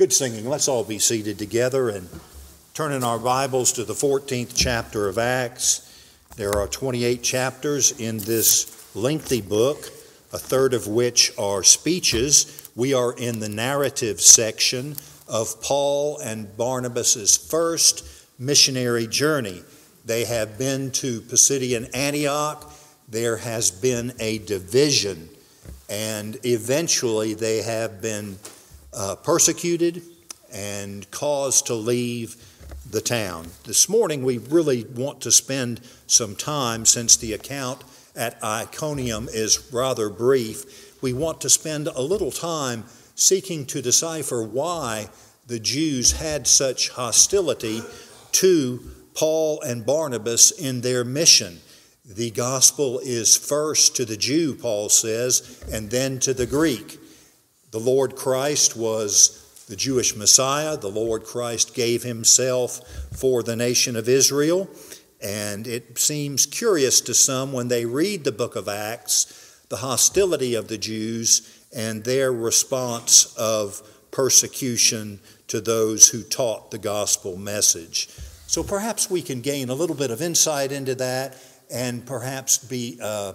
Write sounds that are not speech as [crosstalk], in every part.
Good singing. Let's all be seated together and turn in our Bibles to the 14th chapter of Acts. There are 28 chapters in this lengthy book, a third of which are speeches. We are in the narrative section of Paul and Barnabas's first missionary journey. They have been to Pisidian Antioch. There has been a division, and eventually they have been uh, persecuted and caused to leave the town. This morning, we really want to spend some time, since the account at Iconium is rather brief, we want to spend a little time seeking to decipher why the Jews had such hostility to Paul and Barnabas in their mission. The gospel is first to the Jew, Paul says, and then to the Greek. The Lord Christ was the Jewish Messiah. The Lord Christ gave himself for the nation of Israel. And it seems curious to some when they read the book of Acts the hostility of the Jews and their response of persecution to those who taught the gospel message. So perhaps we can gain a little bit of insight into that and perhaps be uh,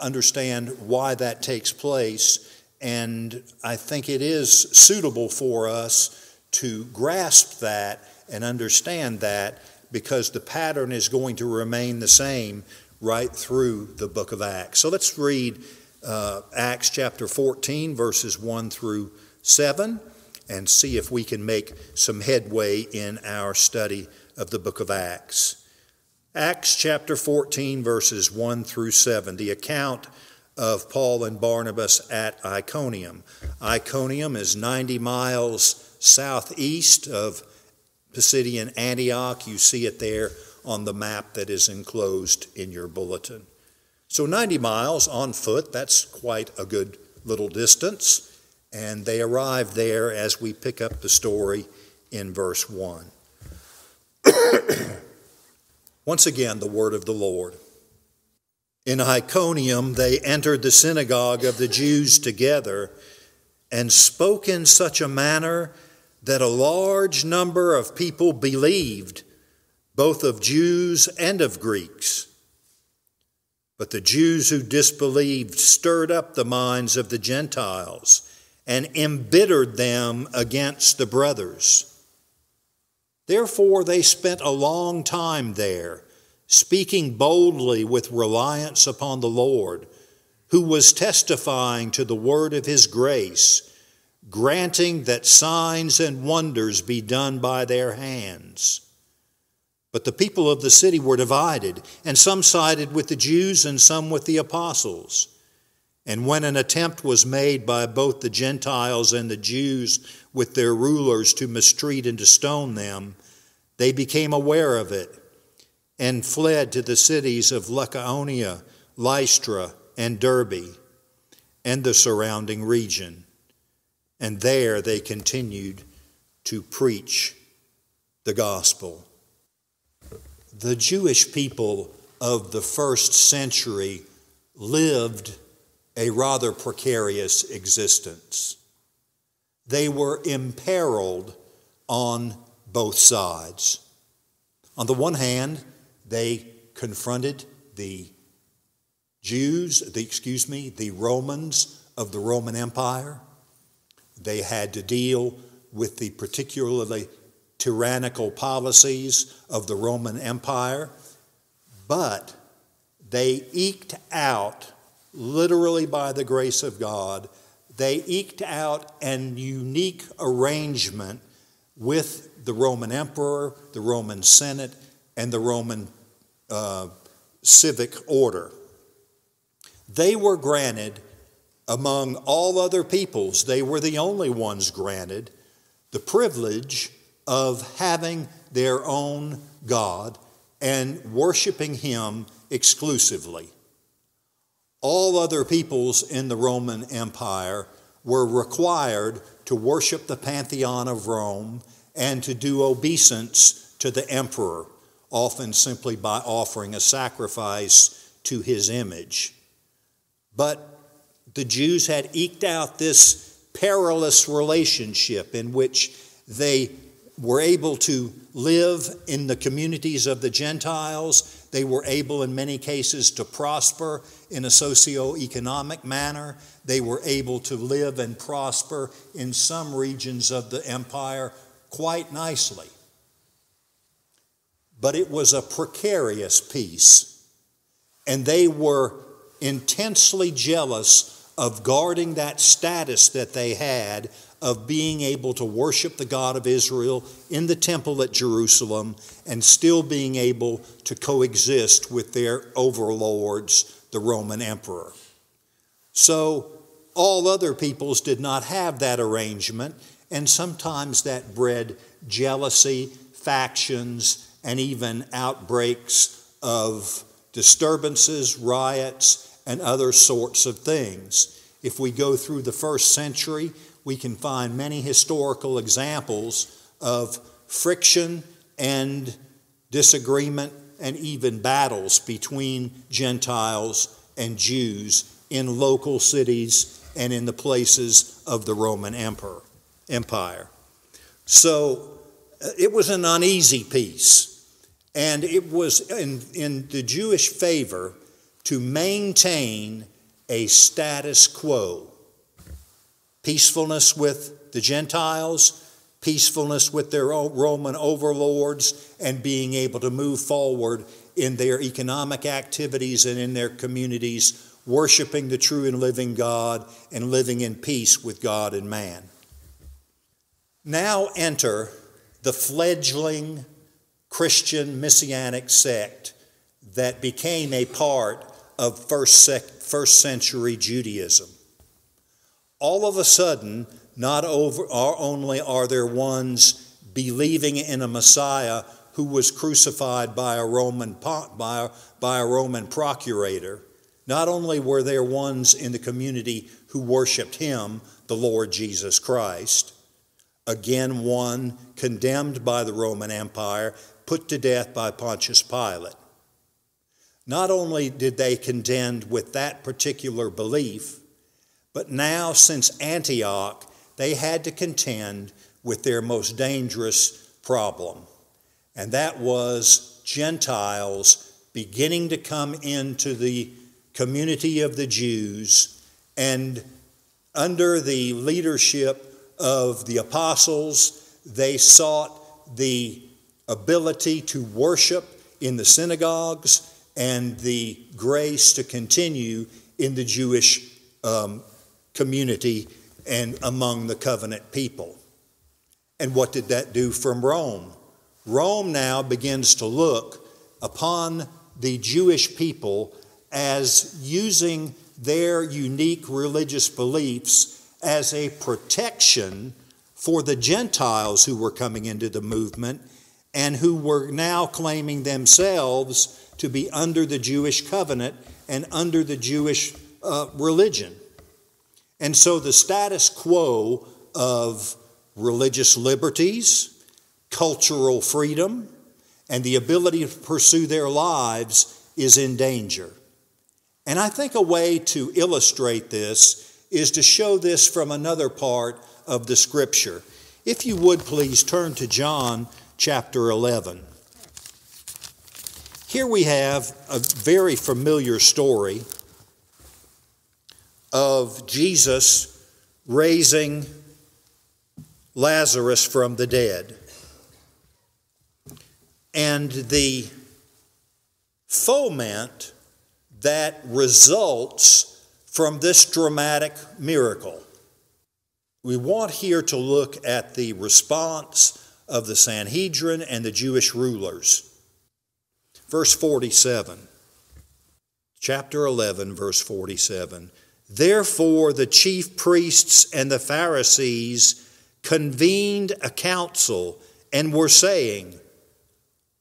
understand why that takes place and I think it is suitable for us to grasp that and understand that because the pattern is going to remain the same right through the book of Acts. So let's read uh, Acts chapter 14, verses 1 through 7, and see if we can make some headway in our study of the book of Acts. Acts chapter 14, verses 1 through 7, the account of Paul and Barnabas at Iconium. Iconium is 90 miles southeast of Pisidian Antioch. You see it there on the map that is enclosed in your bulletin. So 90 miles on foot, that's quite a good little distance. And they arrive there as we pick up the story in verse 1. [coughs] Once again, the word of the Lord. In Iconium, they entered the synagogue of the Jews together and spoke in such a manner that a large number of people believed, both of Jews and of Greeks. But the Jews who disbelieved stirred up the minds of the Gentiles and embittered them against the brothers. Therefore, they spent a long time there speaking boldly with reliance upon the Lord, who was testifying to the word of his grace, granting that signs and wonders be done by their hands. But the people of the city were divided, and some sided with the Jews and some with the apostles. And when an attempt was made by both the Gentiles and the Jews with their rulers to mistreat and to stone them, they became aware of it and fled to the cities of Lycaonia, Lystra, and Derbe, and the surrounding region. And there they continued to preach the gospel. The Jewish people of the first century lived a rather precarious existence. They were imperiled on both sides. On the one hand, they confronted the Jews, the, excuse me, the Romans of the Roman Empire. They had to deal with the particularly tyrannical policies of the Roman Empire, but they eked out, literally by the grace of God, they eked out an unique arrangement with the Roman Emperor, the Roman Senate, and the Roman uh, civic order. They were granted, among all other peoples, they were the only ones granted the privilege of having their own God and worshiping Him exclusively. All other peoples in the Roman Empire were required to worship the pantheon of Rome and to do obeisance to the emperor often simply by offering a sacrifice to his image. But the Jews had eked out this perilous relationship in which they were able to live in the communities of the Gentiles. They were able, in many cases, to prosper in a socio-economic manner. They were able to live and prosper in some regions of the empire quite nicely. But it was a precarious peace, and they were intensely jealous of guarding that status that they had of being able to worship the God of Israel in the temple at Jerusalem and still being able to coexist with their overlords, the Roman emperor. So, all other peoples did not have that arrangement, and sometimes that bred jealousy, factions, and even outbreaks of disturbances, riots, and other sorts of things. If we go through the first century, we can find many historical examples of friction and disagreement and even battles between Gentiles and Jews in local cities and in the places of the Roman Empire. So uh, it was an uneasy peace, and it was in, in the Jewish favor to maintain a status quo peacefulness with the Gentiles, peacefulness with their Roman overlords, and being able to move forward in their economic activities and in their communities, worshiping the true and living God and living in peace with God and man. Now enter the fledgling Christian messianic sect that became a part of first, sec- first century Judaism. All of a sudden, not over, only are there ones believing in a Messiah who was crucified by a Roman, by a, by a Roman procurator, not only were there ones in the community who worshiped him, the Lord Jesus Christ, again, one condemned by the Roman Empire, put to death by Pontius Pilate. Not only did they contend with that particular belief, but now, since Antioch, they had to contend with their most dangerous problem, and that was Gentiles beginning to come into the community of the Jews and under the leadership of the apostles, they sought the ability to worship in the synagogues and the grace to continue in the Jewish um, community and among the covenant people. And what did that do from Rome? Rome now begins to look upon the Jewish people as using their unique religious beliefs as a protection for the Gentiles who were coming into the movement and who were now claiming themselves to be under the Jewish covenant and under the Jewish uh, religion. And so the status quo of religious liberties, cultural freedom, and the ability to pursue their lives is in danger. And I think a way to illustrate this is to show this from another part of the scripture. If you would please turn to John chapter 11. Here we have a very familiar story of Jesus raising Lazarus from the dead. And the foment that results from this dramatic miracle. We want here to look at the response of the Sanhedrin and the Jewish rulers. Verse 47, chapter 11, verse 47. Therefore, the chief priests and the Pharisees convened a council and were saying,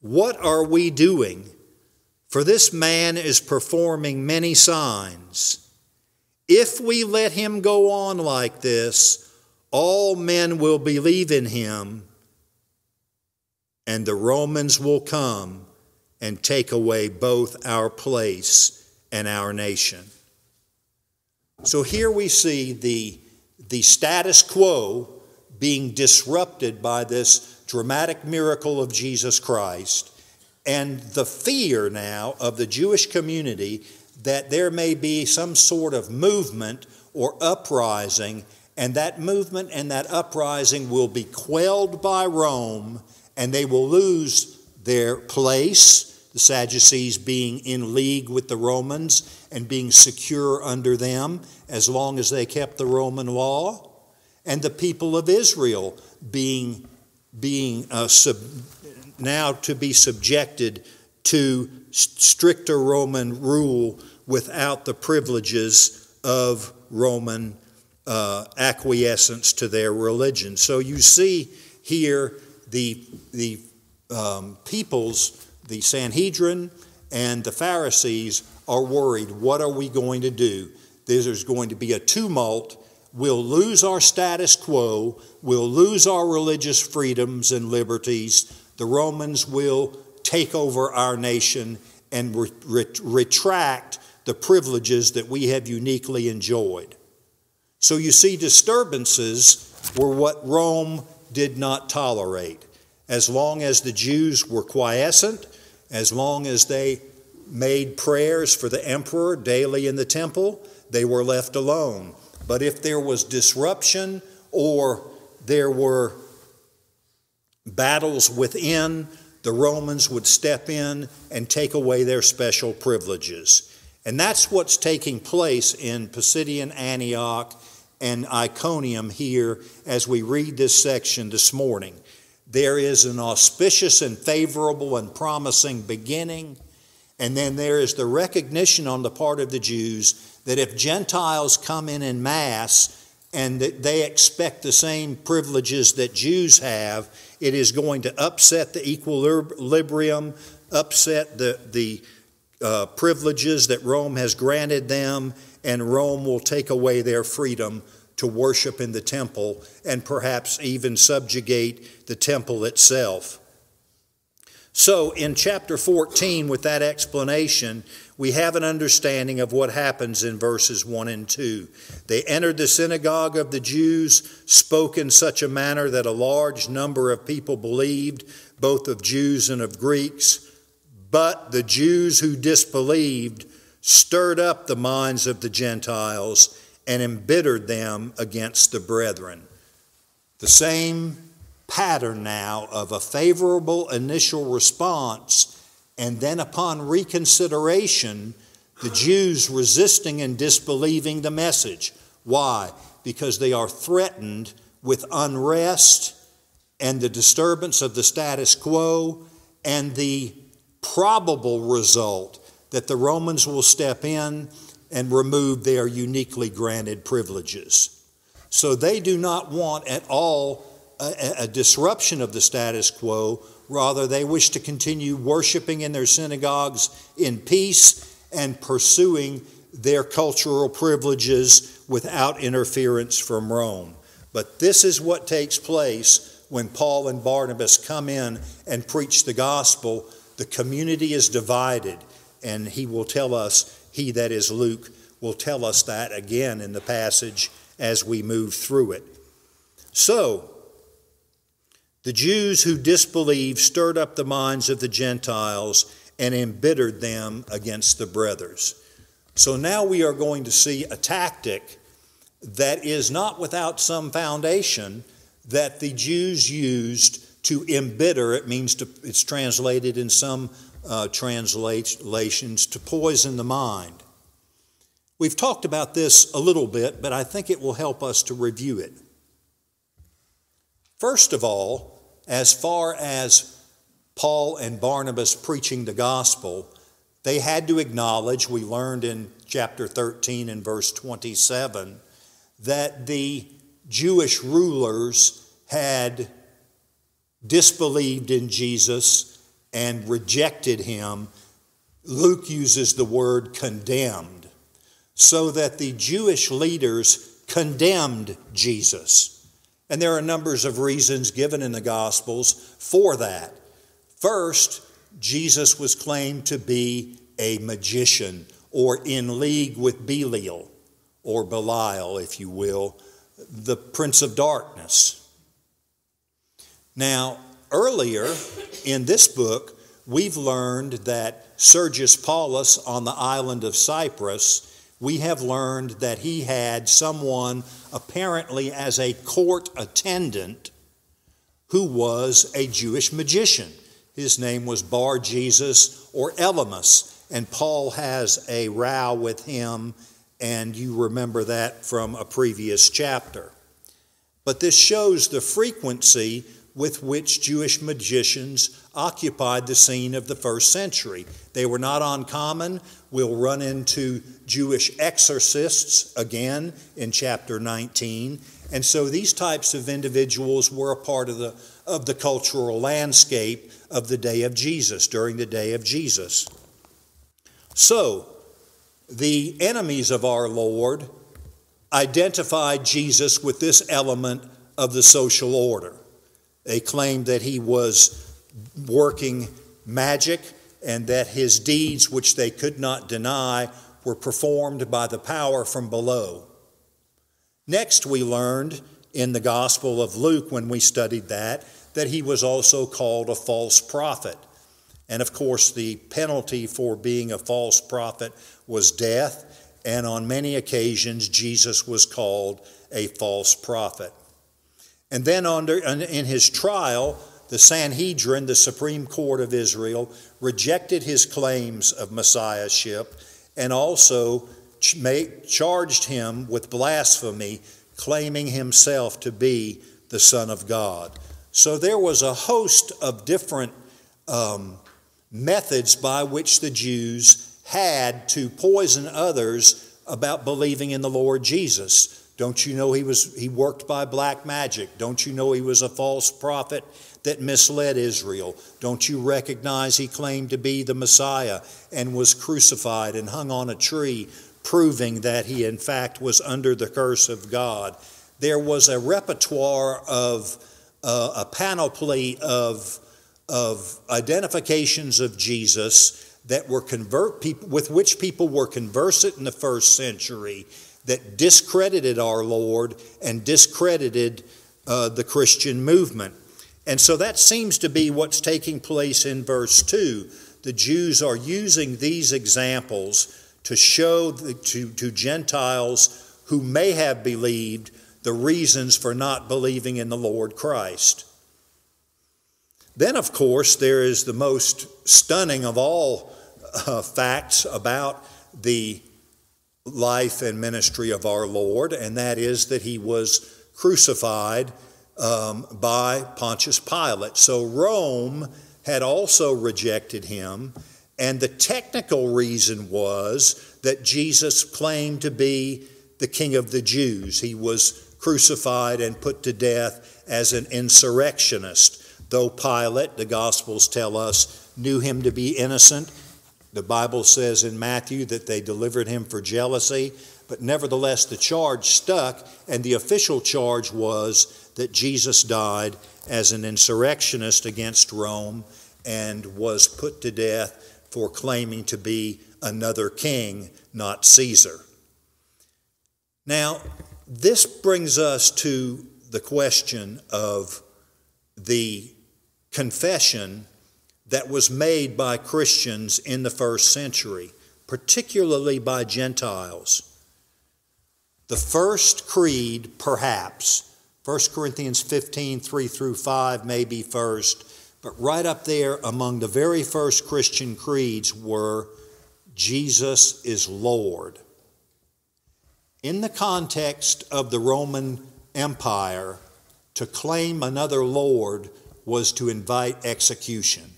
What are we doing? For this man is performing many signs. If we let him go on like this, all men will believe in him, and the Romans will come and take away both our place and our nation. So here we see the, the status quo being disrupted by this dramatic miracle of Jesus Christ and the fear now of the Jewish community that there may be some sort of movement or uprising, and that movement and that uprising will be quelled by Rome, and they will lose their place. The Sadducees being in league with the Romans and being secure under them as long as they kept the Roman law, and the people of Israel being, being uh, sub, now to be subjected to stricter Roman rule without the privileges of Roman uh, acquiescence to their religion. So you see here the, the um, peoples, the Sanhedrin and the Pharisees are worried. What are we going to do? There's going to be a tumult. We'll lose our status quo. We'll lose our religious freedoms and liberties. The Romans will take over our nation and re- retract the privileges that we have uniquely enjoyed. So you see, disturbances were what Rome did not tolerate. As long as the Jews were quiescent, as long as they made prayers for the emperor daily in the temple, they were left alone. But if there was disruption or there were battles within, the Romans would step in and take away their special privileges. And that's what's taking place in Pisidian Antioch and Iconium here as we read this section this morning. There is an auspicious and favorable and promising beginning, and then there is the recognition on the part of the Jews that if Gentiles come in in mass and that they expect the same privileges that Jews have, it is going to upset the equilibrium, upset the, the uh, privileges that Rome has granted them, and Rome will take away their freedom to worship in the temple and perhaps even subjugate the temple itself. So, in chapter 14, with that explanation, we have an understanding of what happens in verses 1 and 2. They entered the synagogue of the Jews, spoke in such a manner that a large number of people believed, both of Jews and of Greeks. But the Jews who disbelieved stirred up the minds of the Gentiles and embittered them against the brethren. The same pattern now of a favorable initial response, and then upon reconsideration, the Jews resisting and disbelieving the message. Why? Because they are threatened with unrest and the disturbance of the status quo and the probable result that the Romans will step in and remove their uniquely granted privileges. So they do not want at all a, a, disruption of the status quo. Rather, they wish to continue worshiping in their synagogues in peace and pursuing their cultural privileges without interference from Rome. But this is what takes place when Paul and Barnabas come in and preach the gospel the community is divided, and he will tell us, he that is Luke, will tell us that again in the passage as we move through it. So, the Jews who disbelieved stirred up the minds of the Gentiles and embittered them against the brothers. So now we are going to see a tactic that is not without some foundation that the Jews used to embitter, it means to, it's translated in some uh, translations to poison the mind. We've talked about this a little bit, but I think it will help us to review it. First of all, as far as Paul and Barnabas preaching the gospel, they had to acknowledge, we learned in chapter 13 and verse 27, that the Jewish rulers had disbelieved in Jesus and rejected him, Luke uses the word condemned, so that the Jewish leaders condemned Jesus. And there are numbers of reasons given in the Gospels for that. First, Jesus was claimed to be a magician or in league with Belial, or Belial, if you will, the prince of darkness. Now, earlier in this book, we've learned that Sergius Paulus on the island of Cyprus, we have learned that he had someone apparently as a court attendant who was a Jewish magician. His name was Bar Jesus or Elymas, and Paul has a row with him, and you remember that from a previous chapter. But this shows the frequency with which Jewish magicians occupied the scene of the first century. They were not uncommon. We'll run into Jewish exorcists again in chapter 19. And so these types of individuals were a part of the, of the cultural landscape of the day of Jesus, during the day of Jesus. So, the enemies of our Lord identified Jesus with this element of the social order. They claimed that he was working magic and that his deeds, which they could not deny, were performed by the power from below. Next, we learned in the Gospel of Luke, when we studied that, that he was also called a false prophet. And of course, the penalty for being a false prophet was death, and on many occasions, Jesus was called a false prophet. And then under, in his trial, the Sanhedrin, the Supreme Court of Israel, rejected his claims of messiahship and also charged him with blasphemy, claiming himself to be the Son of God. So there was a host of different um, methods by which the Jews had to poison others about believing in the Lord Jesus. Don't you know he was he worked by black magic? Don't you know he was a false prophet that misled Israel? Don't you recognize he claimed to be the Messiah and was crucified and hung on a tree, proving that he in fact was under the curse of God? There was a repertoire of uh, a panoply of of identifications of Jesus that were convert with which people were conversant in the first century that discredited our Lord and discredited uh, the Christian movement. And so that seems to be what's taking place in verse 2. The Jews are using these examples to show the, to, to Gentiles who may have believed the reasons for not believing in the Lord Christ. Then, of course, there is the most stunning of all uh, facts about the life and ministry of our Lord, and that is that he was crucified um, by Pontius Pilate. So Rome had also rejected him, and the technical reason was that Jesus claimed to be the King of the Jews. He was crucified and put to death as an insurrectionist. Though Pilate, the Gospels tell us, knew him to be innocent, the Bible says in Matthew that they delivered him for jealousy, but nevertheless the charge stuck, and the official charge was that Jesus died as an insurrectionist against Rome and was put to death for claiming to be another king, not Caesar. Now, this brings us to the question of the confession that was made by Christians in the first century, particularly by Gentiles. The first creed, perhaps, 1 Corinthians 15, 3 through 5 may be first, but right up there among the very first Christian creeds were Jesus is Lord. In the context of the Roman Empire, to claim another Lord was to invite execution.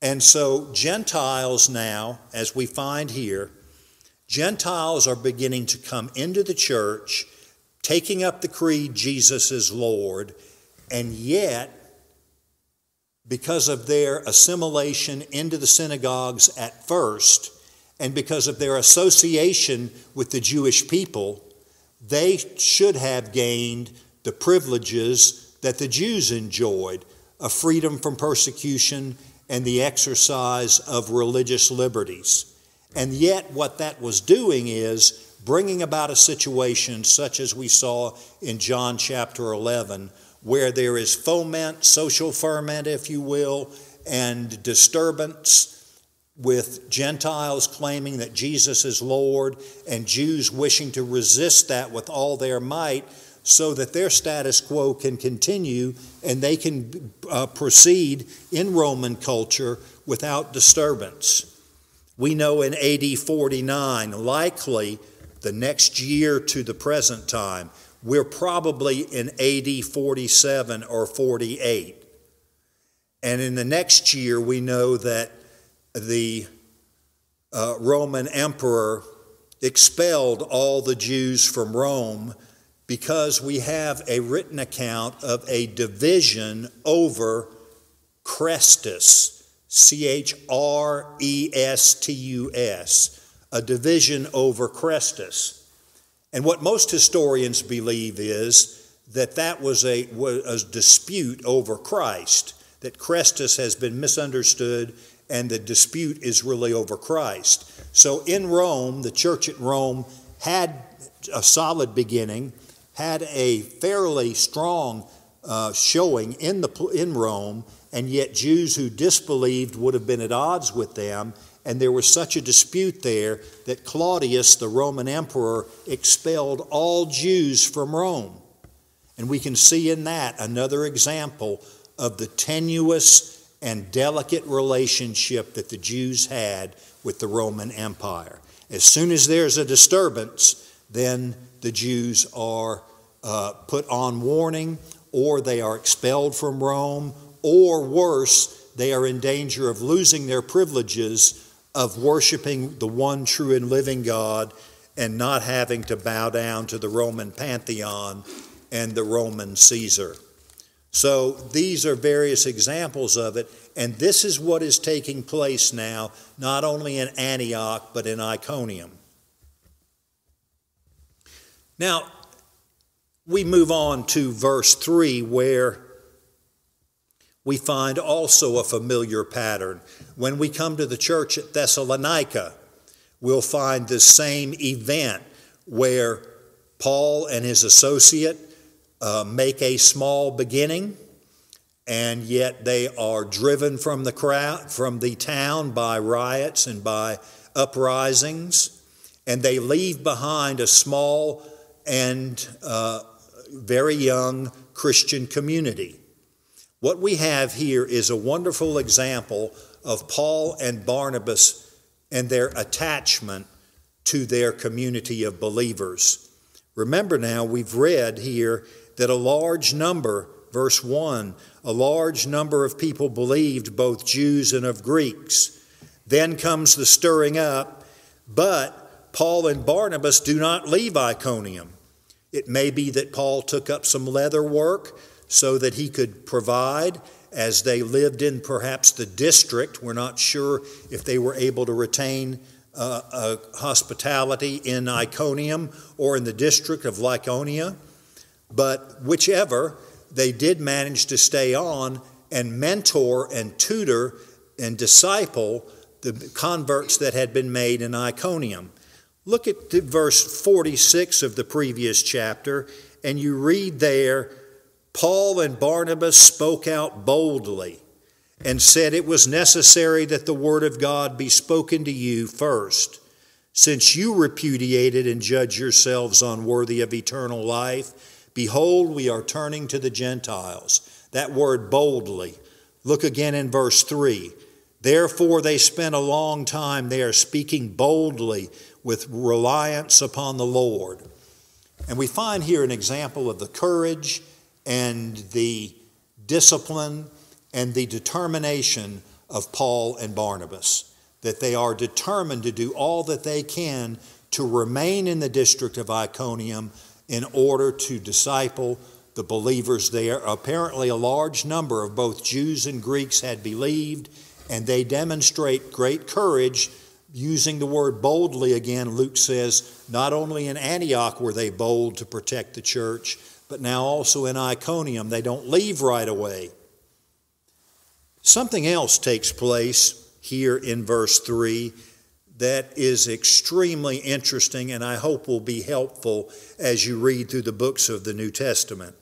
And so, Gentiles now, as we find here, Gentiles are beginning to come into the church, taking up the creed, Jesus is Lord, and yet, because of their assimilation into the synagogues at first, and because of their association with the Jewish people, they should have gained the privileges that the Jews enjoyed a freedom from persecution and the exercise of religious liberties. And yet, what that was doing is bringing about a situation such as we saw in John chapter 11, where there is foment, social ferment, if you will, and disturbance with Gentiles claiming that Jesus is Lord and Jews wishing to resist that with all their might so that their status quo can continue and they can uh, proceed in Roman culture without disturbance. We know in AD 49, likely the next year to the present time, we're probably in AD 47 or 48. And in the next year, we know that the uh, Roman emperor expelled all the Jews from Rome because we have a written account of a division over Chrestus, C H R E S T U S, a division over Chrestus. And what most historians believe is that that was a, was a dispute over Christ, that Chrestus has been misunderstood and the dispute is really over Christ. So in Rome, the church at Rome had a solid beginning, had a fairly strong uh, showing in, the, in Rome, and yet Jews who disbelieved would have been at odds with them. And there was such a dispute there that Claudius, the Roman emperor, expelled all Jews from Rome. And we can see in that another example of the tenuous and delicate relationship that the Jews had with the Roman Empire. As soon as there's a disturbance, then the Jews are uh, put on warning, or they are expelled from Rome, or worse, they are in danger of losing their privileges of worshiping the one true and living God and not having to bow down to the Roman pantheon and the Roman Caesar. So these are various examples of it, and this is what is taking place now, not only in Antioch, but in Iconium. Now, we move on to verse 3, where we find also a familiar pattern. When we come to the church at Thessalonica, we'll find the same event where Paul and his associate uh, make a small beginning, and yet they are driven from the crowd, from the town by riots and by uprisings, and they leave behind a small and uh, very young Christian community. What we have here is a wonderful example of Paul and Barnabas and their attachment to their community of believers. Remember now, we've read here that a large number, verse 1, a large number of people believed, both Jews and of Greeks. Then comes the stirring up, but Paul and Barnabas do not leave Iconium. It may be that Paul took up some leather work so that he could provide as they lived in perhaps the district. We're not sure if they were able to retain uh, hospitality in Iconium or in the district of Lycaonia. But whichever, they did manage to stay on and mentor and tutor and disciple the converts that had been made in Iconium. Look at verse 46 of the previous chapter, and you read there Paul and Barnabas spoke out boldly and said it was necessary that the word of God be spoken to you first, since you repudiated and judge yourselves unworthy of eternal life Behold, we are turning to the Gentiles. That word boldly. Look again in verse 3. Therefore, they spent a long time there speaking boldly with reliance upon the Lord. And we find here an example of the courage and the discipline and the determination of Paul and Barnabas, that they are determined to do all that they can to remain in the district of Iconium in order to disciple the believers there. Apparently, a large number of both Jews and Greeks had believed, and they demonstrate great courage. Using the word boldly again, Luke says, not only in Antioch were they bold to protect the church, but now also in Iconium. They don't leave right away. Something else takes place here in verse 3 that is extremely interesting and I hope will be helpful as you read through the books of the New Testament.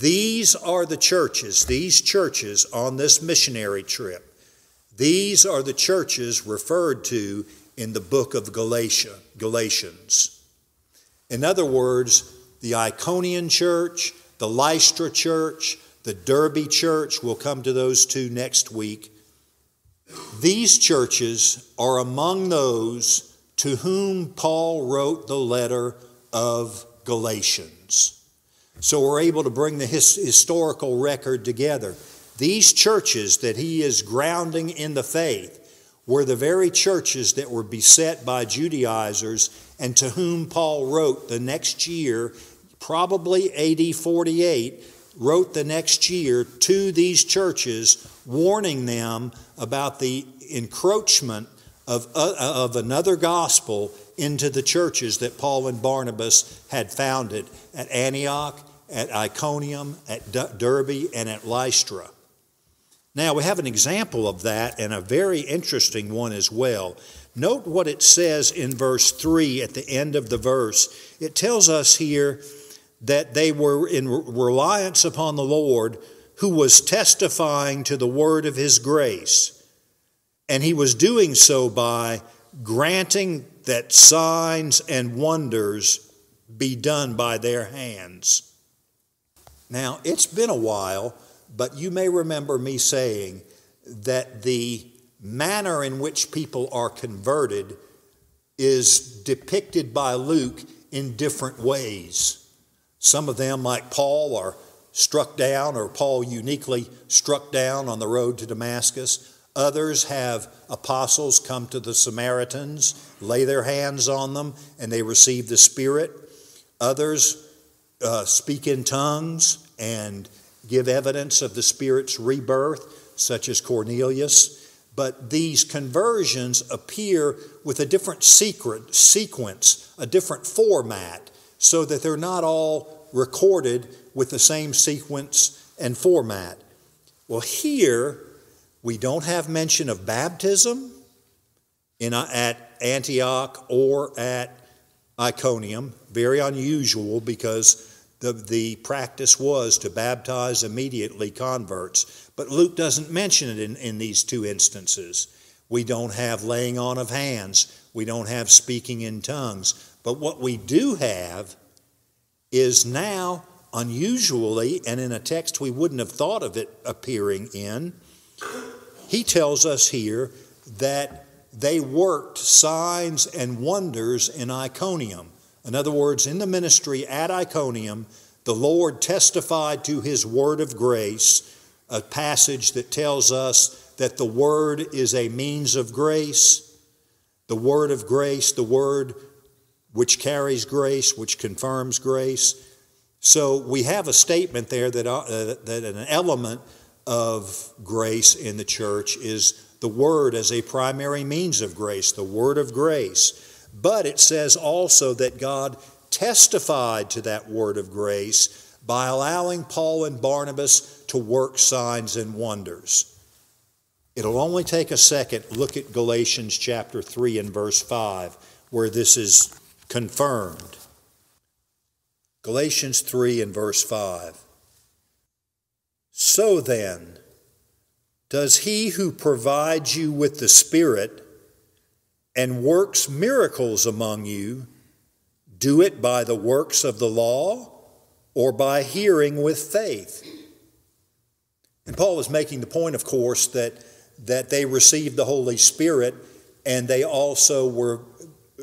These are the churches, these churches on this missionary trip. These are the churches referred to in the book of Galatia, Galatians. In other words, the Iconian church, the Lystra church, the Derbe church, we'll come to those two next week. These churches are among those to whom Paul wrote the letter of Galatians. So we're able to bring the his, historical record together. These churches that he is grounding in the faith were the very churches that were beset by Judaizers and to whom Paul wrote the next year, probably AD 48, wrote the next year to these churches, warning them about the encroachment of, uh, of another gospel into the churches that Paul and Barnabas had founded at Antioch at Iconium, at Derbe, and at Lystra. Now, we have an example of that and a very interesting one as well. Note what it says in verse 3 at the end of the verse. It tells us here that they were in reliance upon the Lord who was testifying to the word of his grace. And he was doing so by granting that signs and wonders be done by their hands. Now, it's been a while, but you may remember me saying that the manner in which people are converted is depicted by Luke in different ways. Some of them, like Paul, are struck down, or Paul uniquely struck down on the road to Damascus. Others have apostles come to the Samaritans, lay their hands on them, and they receive the Spirit. Others uh, speak in tongues and give evidence of the Spirit's rebirth, such as Cornelius. But these conversions appear with a different secret sequence, a different format, so that they're not all recorded with the same sequence and format. Well, here we don't have mention of baptism in, at Antioch or at Iconium. Very unusual because the, the practice was to baptize immediately converts. But Luke doesn't mention it in, in these two instances. We don't have laying on of hands, we don't have speaking in tongues. But what we do have is now, unusually, and in a text we wouldn't have thought of it appearing in, he tells us here that they worked signs and wonders in Iconium. In other words, in the ministry at Iconium, the Lord testified to his word of grace, a passage that tells us that the word is a means of grace. The word of grace, the word which carries grace, which confirms grace. So we have a statement there that, uh, that an element of grace in the church is the word as a primary means of grace, the word of grace. But it says also that God testified to that word of grace by allowing Paul and Barnabas to work signs and wonders. It'll only take a second. Look at Galatians chapter 3 and verse 5, where this is confirmed. Galatians 3 and verse 5. So then, does he who provides you with the Spirit and works miracles among you, do it by the works of the law or by hearing with faith. And Paul is making the point, of course, that, that they received the Holy Spirit and they also were,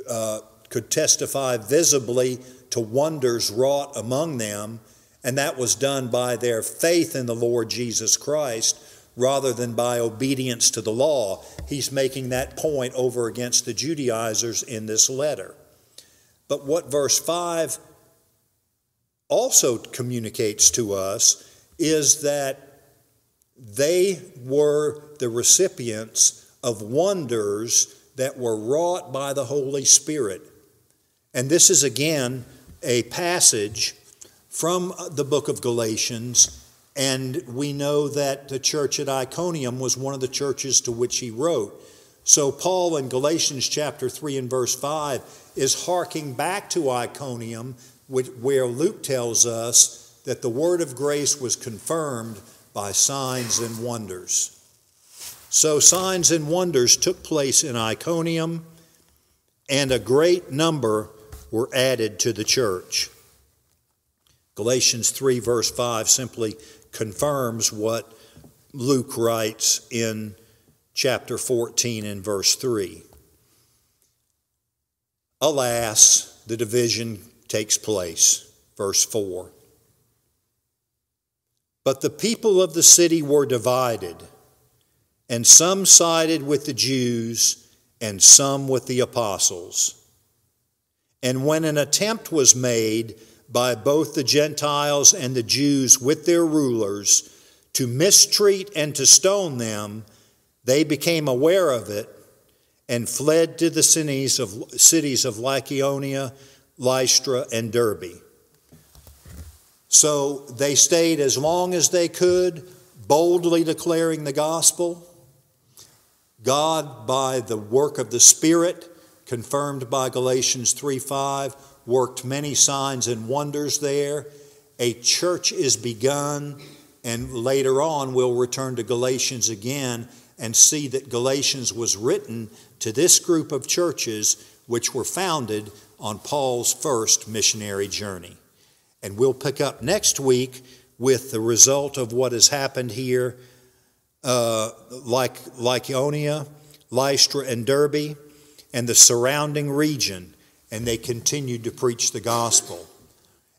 uh, could testify visibly to wonders wrought among them, and that was done by their faith in the Lord Jesus Christ rather than by obedience to the law. He's making that point over against the Judaizers in this letter. But what verse 5 also communicates to us is that they were the recipients of wonders that were wrought by the Holy Spirit. And this is again a passage from the book of Galatians and we know that the church at Iconium was one of the churches to which he wrote. So, Paul in Galatians chapter 3 and verse 5 is harking back to Iconium, where Luke tells us that the word of grace was confirmed by signs and wonders. So, signs and wonders took place in Iconium, and a great number were added to the church. Galatians 3, verse 5, simply confirms what Luke writes in chapter 14 and verse 3. Alas, the division takes place. Verse 4. But the people of the city were divided, and some sided with the Jews, and some with the apostles. And when an attempt was made by both the Gentiles and the Jews with their rulers to mistreat and to stone them, they became aware of it and fled to the cities of, cities of Lycaonia, Lystra, and Derbe. So they stayed as long as they could, boldly declaring the gospel. God, by the work of the Spirit, confirmed by Galatians 3 5, worked many signs and wonders there. A church is begun, and later on we'll return to Galatians again and see that Galatians was written to this group of churches which were founded on Paul's first missionary journey. And we'll pick up next week with the result of what has happened here, uh, like Lycaonia, Lystra, and Derbe, and the surrounding region, and they continued to preach the gospel.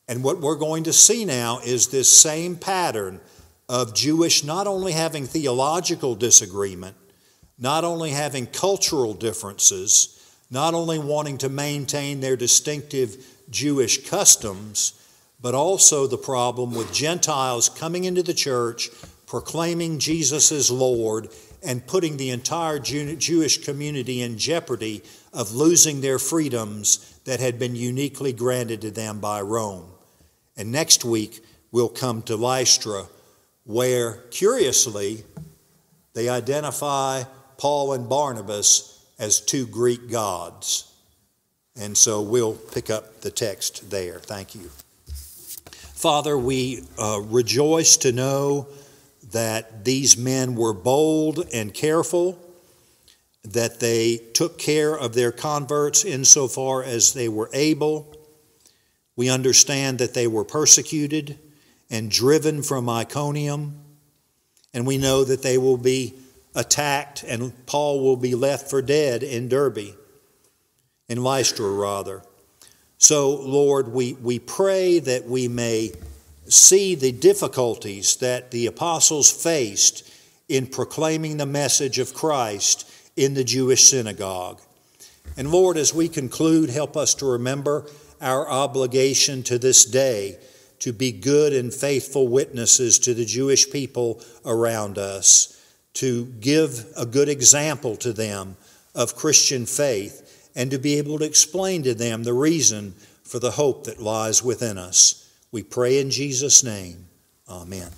And what we're going to see now is this same pattern of Jewish not only having theological disagreement, not only having cultural differences, not only wanting to maintain their distinctive Jewish customs, but also the problem with Gentiles coming into the church, proclaiming Jesus as Lord, and putting the entire Jewish community in jeopardy of losing their freedoms that had been uniquely granted to them by Rome. And next week, we'll come to Lystra where, curiously, they identify Paul and Barnabas as two Greek gods. And so we'll pick up the text there. Thank you. Father, we uh, rejoice to know that these men were bold and careful, that they took care of their converts insofar as they were able. We understand that they were persecuted and driven from Iconium. And we know that they will be attacked and Paul will be left for dead in Derbe, in Lystra rather. So, Lord, we, we pray that we may see the difficulties that the apostles faced in proclaiming the message of Christ in the Jewish synagogue. And Lord, as we conclude, help us to remember our obligation to this day to be good and faithful witnesses to the Jewish people around us, to give a good example to them of Christian faith, and to be able to explain to them the reason for the hope that lies within us. We pray in Jesus' name. Amen.